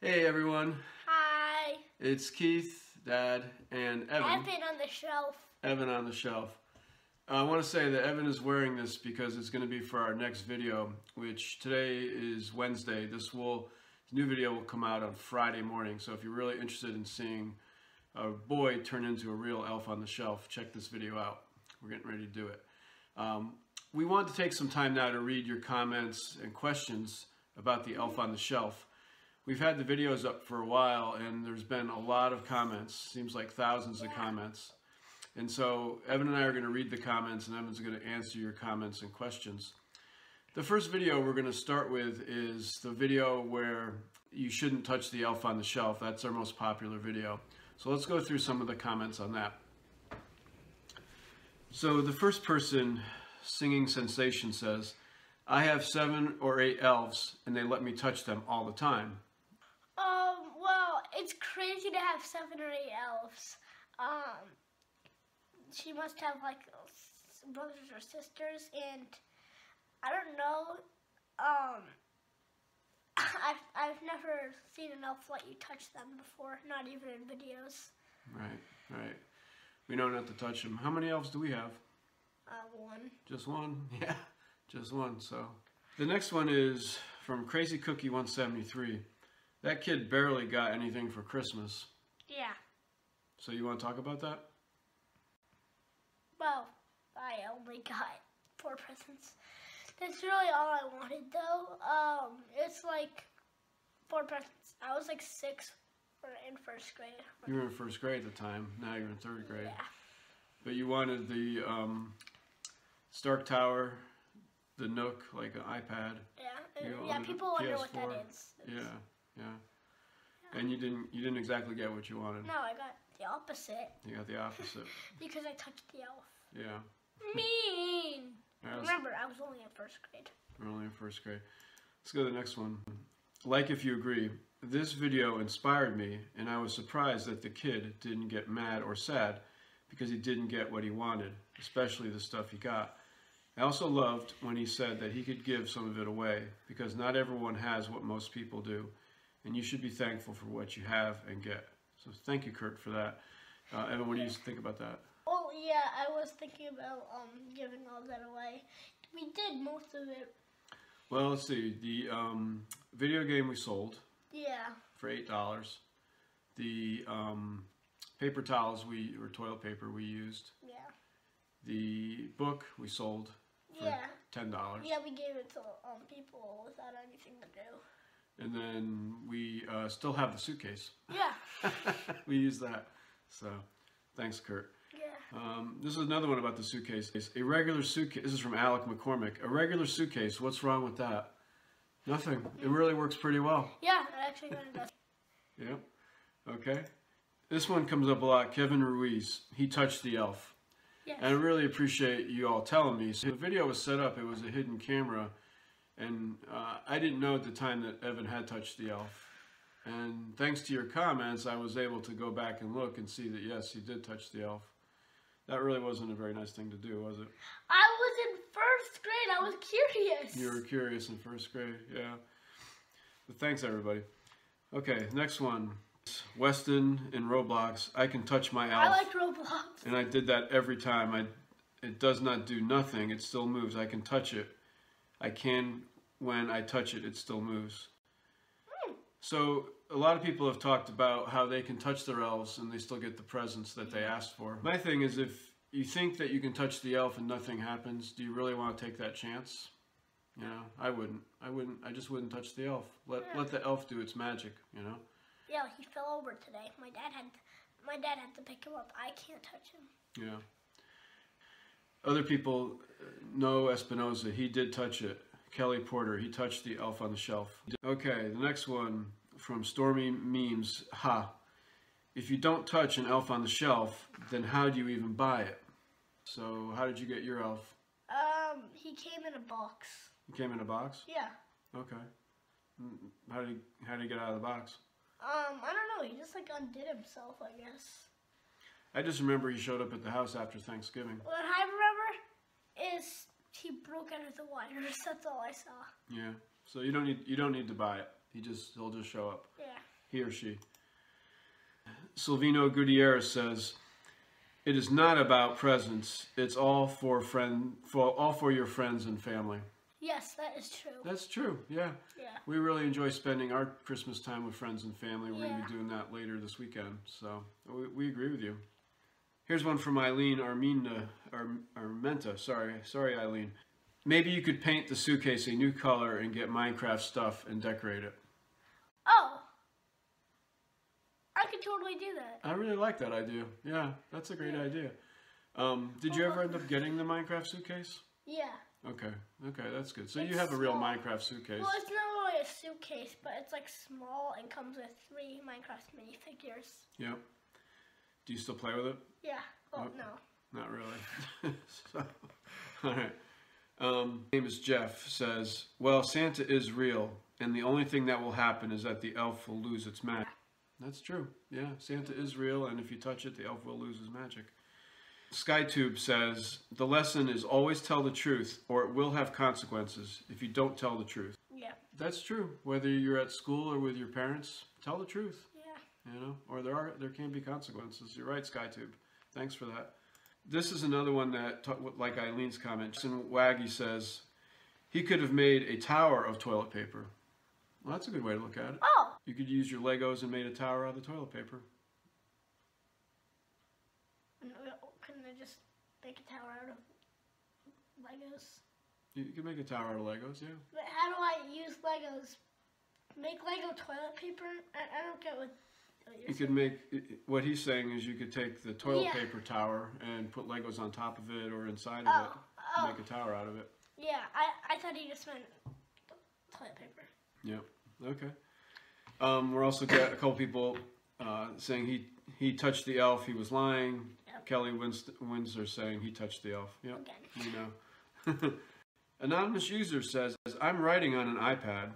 Hey everyone, Hi. it's Keith, Dad, and Evan. Evan on the shelf. Evan on the shelf. I want to say that Evan is wearing this because it's going to be for our next video, which today is Wednesday. This will, this new video will come out on Friday morning. So if you're really interested in seeing a boy turn into a real elf on the shelf, check this video out. We're getting ready to do it. Um, we want to take some time now to read your comments and questions about the elf on the shelf. We've had the videos up for a while and there's been a lot of comments, seems like thousands of comments. And so Evan and I are going to read the comments and Evan's going to answer your comments and questions. The first video we're going to start with is the video where you shouldn't touch the elf on the shelf. That's our most popular video. So let's go through some of the comments on that. So the first person, Singing Sensation, says, I have seven or eight elves and they let me touch them all the time. Well, to have seven or eight elves. Um, she must have like brothers or sisters, and I don't know. Um, I've I've never seen an elf let you touch them before, not even in videos. Right, right. We know not to touch them. How many elves do we have? Uh, one. Just one? Yeah, just one. So the next one is from Crazy Cookie 173. That kid barely got anything for Christmas. Yeah. So you want to talk about that? Well, I only got four presents. That's really all I wanted, though. Um, it's like four presents. I was like six or in first grade. You were in first grade at the time. Now you're in third grade. Yeah. But you wanted the um, Stark Tower, the Nook, like an iPad. Yeah. Yeah. People wonder what that PS4. is. Yeah, yeah. And you didn't you didn't exactly get what you wanted. No, I got the opposite You got the opposite. because I touched the elf. Yeah. Mean. Right, let's- Remember, I was only in first grade. We're only in first grade. Let's go to the next one. Like if you agree, this video inspired me, and I was surprised that the kid didn't get mad or sad because he didn't get what he wanted, especially the stuff he got. I also loved when he said that he could give some of it away because not everyone has what most people do, and you should be thankful for what you have and get. So thank you, Kurt, for that. Uh, Evan, what do you think about that? Well, yeah, I was thinking about um giving all that away. We did most of it. Well, let's see. The um, video game we sold, Yeah. for eight dollars. The um, paper towels we or toilet paper we used. Yeah. The book we sold for Yeah. ten dollars. Yeah, we gave it to um people without anything to do. And then we uh, still have the suitcase. Yeah. we use that. So thanks, Kurt. Yeah. Um, this is another one about the suitcase. A regular suitcase. This is from Alec McCormick. A regular suitcase. What's wrong with that? Nothing. It really works pretty well. Yeah, it actually kind of does. Yep. Okay. This one comes up a lot. Kevin Ruiz. He touched the elf. Yes. And I really appreciate you all telling me. So the video was set up, it was a hidden camera, and uh, I didn't know at the time that Evan had touched the elf. And thanks to your comments, I was able to go back and look and see that yes, he did touch the elf. That really wasn't a very nice thing to do, was it? I was in first grade. I was curious. You were curious in first grade, yeah. But thanks, everybody. Okay, next one. Weston in Roblox. I can touch my elf. I like Roblox. And I did that every time. I, it does not do nothing. It still moves. I can touch it. I can, when I touch it, it still moves. So a lot of people have talked about how they can touch their elves and they still get the presents that they asked for. My thing is if you think that you can touch the elf and nothing happens, do you really want to take that chance? You know, I wouldn't. I wouldn't. I just wouldn't touch the elf. Let Yeah. let the elf do its magic. You know. Yeah, he fell over today. My dad had, my dad had to pick him up. I can't touch him. Yeah. Other people uh, know Espinoza. He did touch it. Kelly Porter. He touched the elf on the shelf. Okay, the next one from Stormy Memes. Ha. If you don't touch an elf on the shelf, then how do you even buy it? So, how did you get your elf? Um, he came in a box. It came in a box. Yeah. Okay. Mm, How did he how did he get out of the box? Um, I don't know. He just like undid himself, I guess. I just remember he showed up at the house after Thanksgiving. What I remember is he broke out of the wires. That's all I saw. Yeah. So you don't need you don't need to buy it. He just he'll just show up. Yeah. he or she. Silvino Gutierrez says, "It is not about presents. It's all for friend, for all for your friends and family." Yes, that is true. That's true. Yeah, Yeah. we really enjoy spending our Christmas time with friends and family. We're gonna be doing that later this weekend, so we, we agree with you. Here's one from Eileen Armina, Ar, Armenta. Sorry, sorry, Eileen. Maybe you could paint the suitcase a new color and get Minecraft stuff and decorate it. Oh. I could totally do that. I really like that idea. Yeah, that's a great idea. Um, did you ever end up getting the Minecraft suitcase? Yeah. Okay, okay, that's good. So you have a real small. Minecraft suitcase. Well, it's not really a suitcase, but it's like small and comes with three Minecraft minifigures. Yep. Do you still play with it? Yeah. Oh, Oh. no. Not really. so, all right. Um, name is Jeff. Says, "Well, Santa is real, and the only thing that will happen is that the elf will lose its magic." That's true. Yeah, Santa is real, and if you touch it, the elf will lose his magic. SkyTube says, "The lesson is always tell the truth, or it will have consequences if you don't tell the truth." Yeah. That's true. Whether you're at school or with your parents, tell the truth Yeah. You know, or there are there can be consequences. You're right, SkyTube. Thanks for that. This is another one that, like Eileen's comment, Jason Waggy says he could have made a tower of toilet paper. Well, that's a good way to look at it. Oh. You could use your Legos and made a tower out of the toilet paper. Uh, couldn't I just make a tower out of Legos? You could make a tower out of Legos, yeah. But how do I use Legos? Make Lego toilet paper? I, I don't get what, You could make what he's saying is you could take the toilet Yeah. paper tower and put Legos on top of it or inside of Oh, it, oh. make a tower out of it. Yeah, I, I thought he just meant toilet paper. Yep. Okay. Um, we're also got a couple people uh, saying he he touched the elf. He was lying. Yep. Kelly Winst- Windsor saying he touched the elf. Yep. Again. We know. Anonymous user says, "I'm writing on an iPad.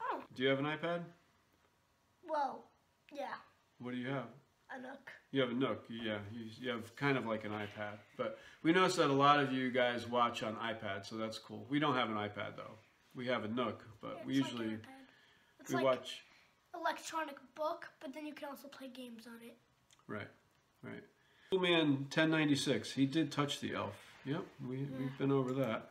Oh, Do you have an iPad? well, yeah, What do you have? a nook. You have a Nook. Yeah, you, you have kind of like an iPad. But we noticed that a lot of you guys watch on iPad, so that's cool. We don't have an iPad though. We have a Nook, but Yeah, we like usually. It's we like watch. electronic book, but then you can also play games on it. Right, right. Coolman 1096, he did touch the elf. Yep, we, we've been over that.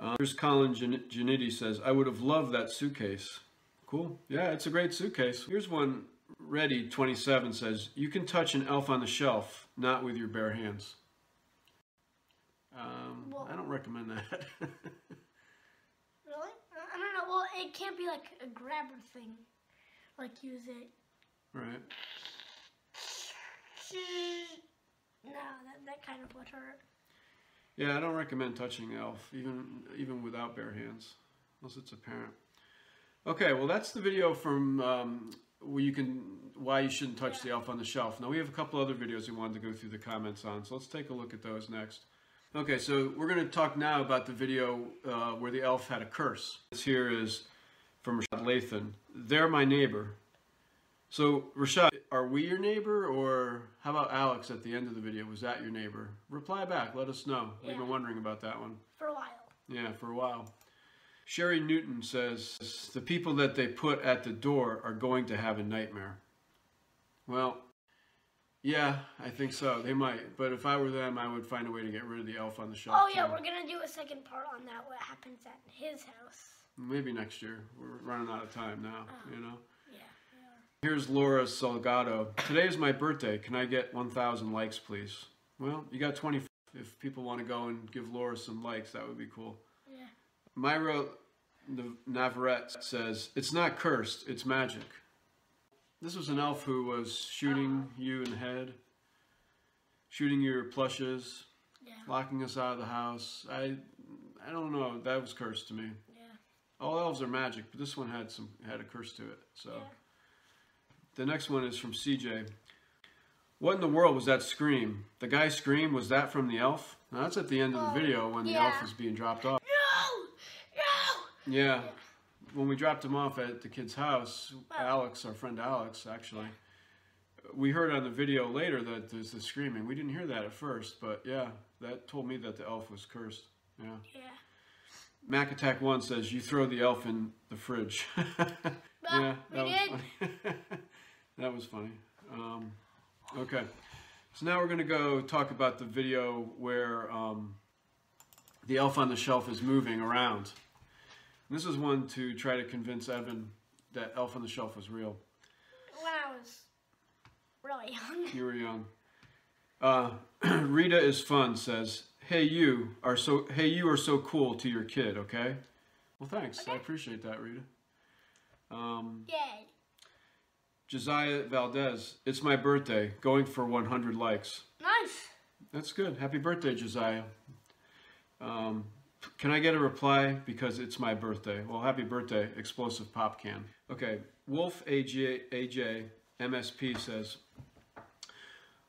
Uh, here's Colin Giannitti says, I would have loved that suitcase. Cool. Yeah, it's a great suitcase. Here's one, Ready 27 says, You can touch an elf on the shelf, not with your bare hands. Um, Well- I don't recommend that. Really? I don't know. Well, it can't be like a grabber thing. Like use it. right. No, that, that kind of would hurt. Yeah, I don't recommend touching elf, even even without bare hands, unless it's apparent. Okay, well that's the video from um, where you can why you shouldn't touch the elf on the shelf. Now we have a couple other videos we wanted to go through the comments on, so let's take a look at those next. Okay, so we're going to talk now about the video uh, where the elf had a curse. This here is from Rashad Lathan. They're my neighbor. So, Rashad, are we your neighbor, or how about Alex at the end of the video? Was that your neighbor? Reply back. Let us know. We've been wondering about that one. For a while. Yeah, for a while. Sherry Newton says the people that they put at the door are going to have a nightmare. Well, yeah, I think so. They might. But if I were them, I would find a way to get rid of the elf on the shelf. Oh yeah, too. we're gonna do a second part on that. What happens at his house? Maybe next year. We're running out of time now, oh, you know? Yeah. Here's Laura Salgado. Today is my birthday. Can I get 1,000 likes, please? Well, you got 20. If people want to go and give Laura some likes, that would be cool. Myra Nav- Navarrete says, It's not cursed, it's magic. This was an elf who was shooting you in the head, shooting your plushes, Yeah. locking us out of the house. I I don't know, that was cursed to me. Yeah. All elves are magic, but this one had some had a curse to it. So Yeah. the next one is from CJ. What in the world was that scream? The guy scream was that from the elf? Now that's at the end of the Oh, video when the elf is being dropped off. Yeah. When we dropped him off at the kid's house, Alex, our friend Alex, actually, we heard on the video later that there's the screaming. We didn't hear that at first, but yeah, that told me that the elf was cursed. Yeah. Yeah. Mac Attack One says you throw the elf in the fridge. Yeah, that was funny. that was funny. Um, okay, so now we're going to go talk about the video where um, the elf on the shelf is moving around. This is one to try to convince Evan that elf on the shelf was real. When I was really young. You were young. Uh, Rita is fun says, "Hey you are so hey you are so cool to your kid, okay?" Well, thanks. I appreciate that, Rita. Um, Yay. Josiah Valdez, it's my birthday, going for 100 likes. Nice. That's good. Happy birthday, Josiah. Um, can I get a reply because it's my birthday? Well, happy birthday, explosive pop can. Okay, Wolf AJ, AJ MSP says,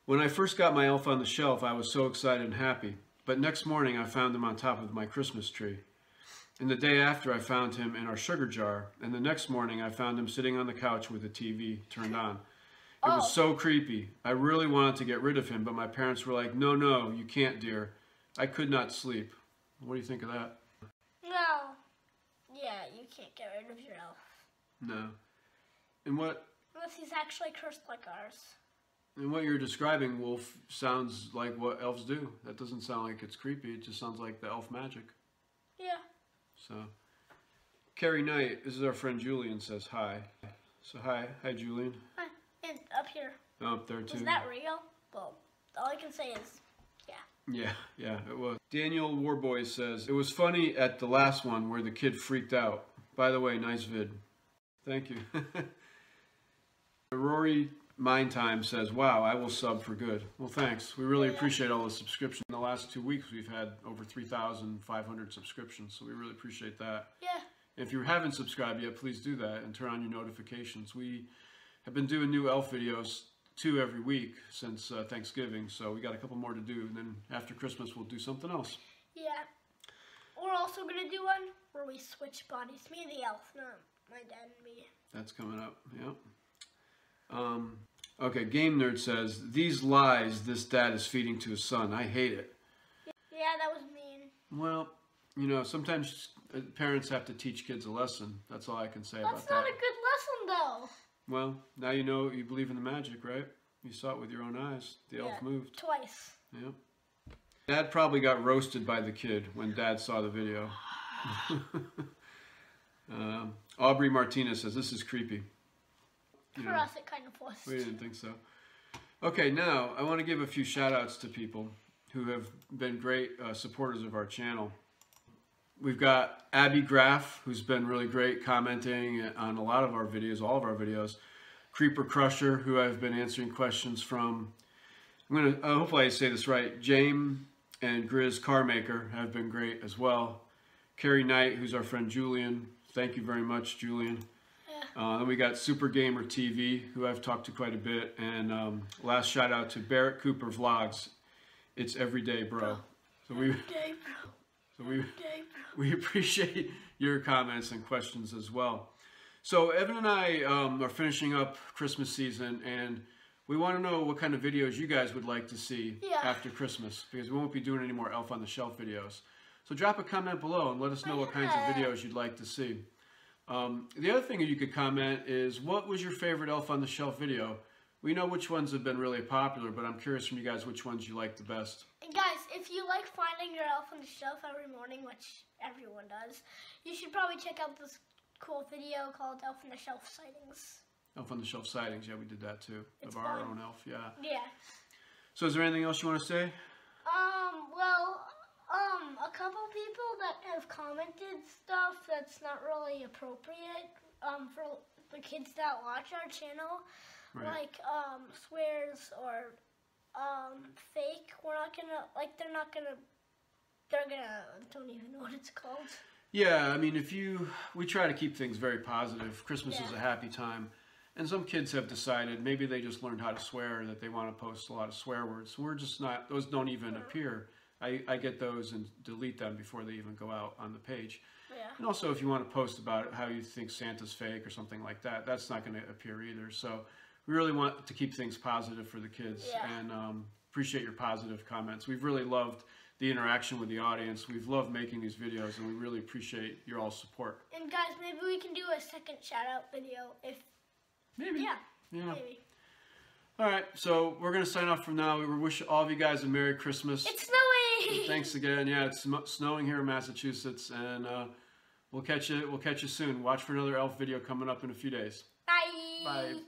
when I first got my elf on the shelf, I was so excited and happy. But next morning, I found him on top of my Christmas tree. And the day after, I found him in our sugar jar. And the next morning, I found him sitting on the couch with the TV turned on. It Oh. was so creepy. I really wanted to get rid of him, but my parents were like, no, no, you can't, dear. I could not sleep. What do you think of that? No. Yeah, you can't get rid of your elf. No. And what Unless he's actually cursed like ours. and what you're describing, Wolf, sounds like what elves do. That doesn't sound like it's creepy. It just sounds like the elf magic. Yeah. So, Carrie Knight, this is our friend Julian, says hi. So hi, hi Julian. Hi. And up here. Oh, up there too. Was that real? Well, all I can say is, yeah. Yeah, it was. Daniel Warboy says it was funny at the last one where the kid freaked out. By the way, nice vid. Thank you. Rory Mind Time says, "Wow, I will sub for good." Well, thanks. We really oh, appreciate all the subscriptions. In the last two weeks, we've had over 3,500 subscriptions, so we really appreciate that. Yeah. If you haven't subscribed yet, please do that and turn on your notifications. We have been doing new elf videos two every week since uh, Thanksgiving, so we got a couple more to do. And then after Christmas, we'll do something else. Yeah. We're also gonna do one where we switch bodies. Me and the elf, not my dad and me. That's coming up. Yep. Um, okay, Game Nerd says these lies this dad is feeding to his son. I hate it. Yeah, that was mean. Well, you know, sometimes uh, parents have to teach kids a lesson. That's all I can say That's about that. That's not a good lesson, though. Well, now you know you believe in the magic, right? You saw it with your own eyes. The elf moved. Twice. Yep. Dad probably got roasted by the kid when Dad saw the video. um, Aubrey Martinez says this is creepy. You For know, us, it kind of was. we didn't think so. Okay, now I want to give a few shout outs to people who have been great uh, supporters of our channel. We've got Abby Graff, who's been really great commenting on a lot of our videos, all of our videos. Creeper Crusher, who I've been answering questions from. I'm gonna uh, hopefully I say this right. James and Grizz Carmaker have been great as well. Carrie Knight, who's our friend Julian. Thank you very much, Julian. Uh, then we got Super Gamer TV, who I've talked to quite a bit. And um, last shout out to Barrett Cooper Vlogs. It's everyday, bro. So we, Day, bro. so we, Day, bro. We appreciate your comments and questions as well. So Evan and I um, are finishing up Christmas season, and we want to know what kind of videos you guys would like to see Yeah. after Christmas, because we won't be doing any more Elf on the Shelf videos. So drop a comment below and let us know what kinds of videos you'd like to see. Um, the other thing you could comment is what was your favorite Elf on the Shelf video? We know which ones have been really popular, but I'm curious from you guys which ones you like the best. And guys, if you like finding your elf on the shelf every morning, which everyone does, you should probably check out this cool video called Elf on the Shelf Sightings. Elf on the Shelf sightings, yeah, we did that too. It's of our fun. own elf, yeah. Yeah. So is there anything else you want to say? Um, well, um, a couple people that have commented stuff that's not really appropriate, um, for the kids that watch our channel, Right. like, um, swears or, um, fake. We're not gonna, like, they're not gonna, they're gonna, don't even know what it's called. Yeah, I mean, if you, we try to keep things very positive. Christmas is a happy time. And some kids have decided maybe they just learned how to swear that they want to post a lot of swear words. We're just not, those don't even appear. I, I get those and delete them before they even go out on the page. Yeah. And also, if you want to post about how you think Santa's fake or something like that, that's not going to appear either. So we really want to keep things positive for the kids Yeah. and um, appreciate your positive comments. We've really loved the interaction with the audience. We've loved making these videos, and we really appreciate your all support. And guys, maybe we can do a second shout out video if, Maybe. yeah, Yeah. maybe. All right, so we're gonna sign off from now. We wish all of you guys a Merry Christmas. It's snowing. Thanks again. Yeah, it's sm- snowing here in Massachusetts, and uh, we'll catch you. We'll catch you soon. Watch for another elf video coming up in a few days. Bye. Bye.